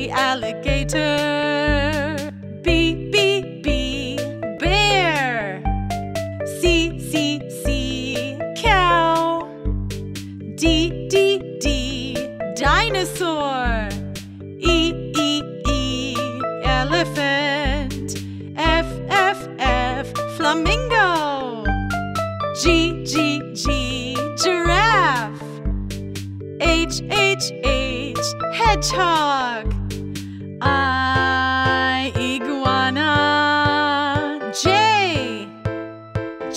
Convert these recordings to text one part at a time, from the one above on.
A. Alligator. B. B. B. Bear. C. C. C. Cow. D. D. D. Dinosaur. E. E. E. Elephant. F. F. F. Flamingo. G. G. G. Giraffe. H. H. H. Hedgehog.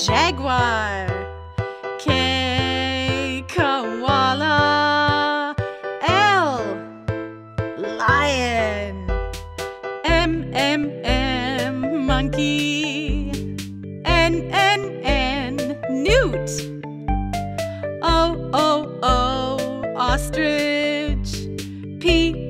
Jaguar. K. Koala. L. Lion. M. M. M. Monkey. N. N. N. Newt. O. O. O. Ostrich. P.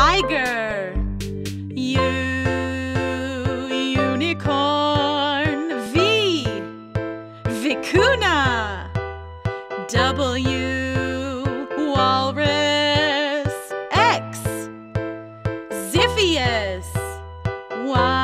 Tiger. U. Unicorn. V. Vicuna. W. Walrus. X. Xiphias. Y.